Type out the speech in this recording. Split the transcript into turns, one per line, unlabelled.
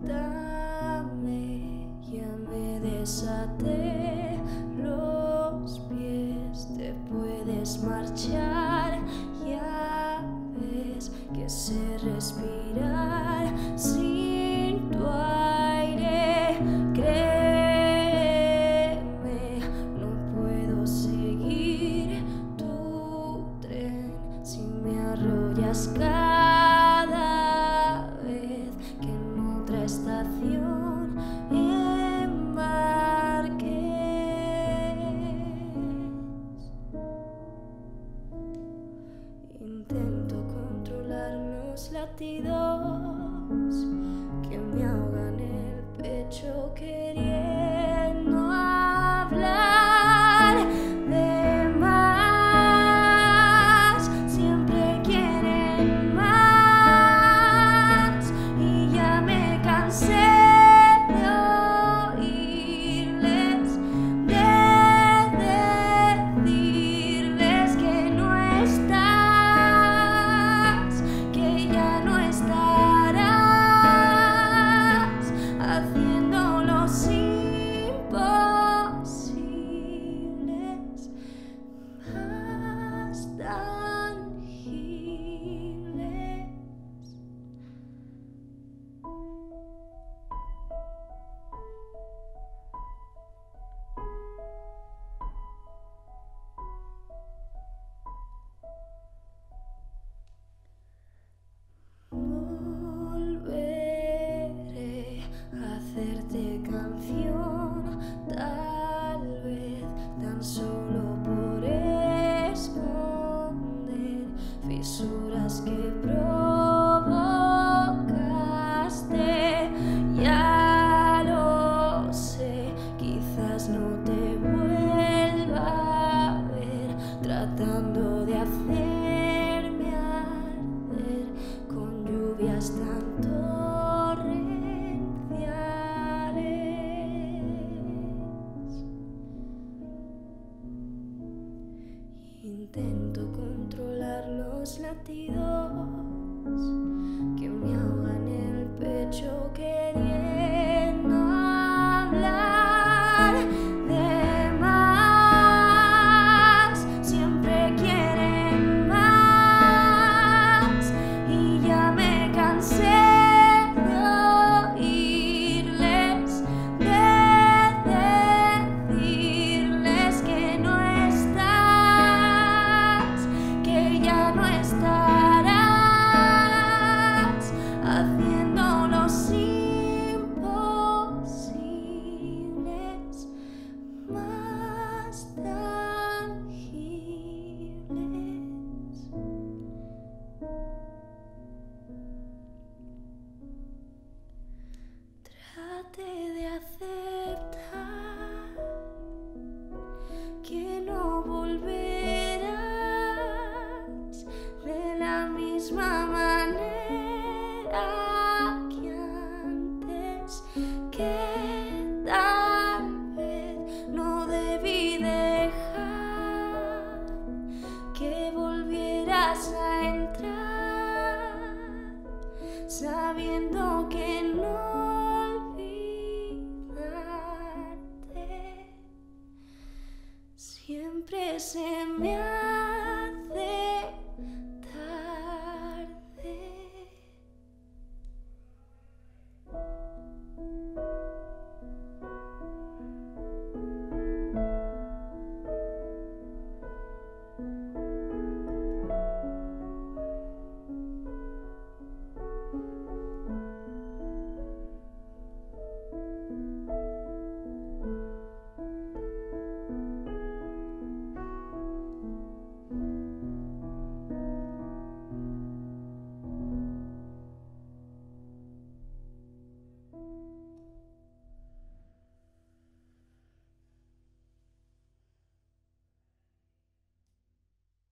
Suéltame, ya me desaté. respirar sin tu aire. Créeme, no puedo seguir tu tren si me arrollas. partido. intento controlar los latidos que me ahogan el pecho que Trate de aceptar que no volverás de la misma manera que antes. Que entrar, sabiendo que no olvidarte. Siempre se me ha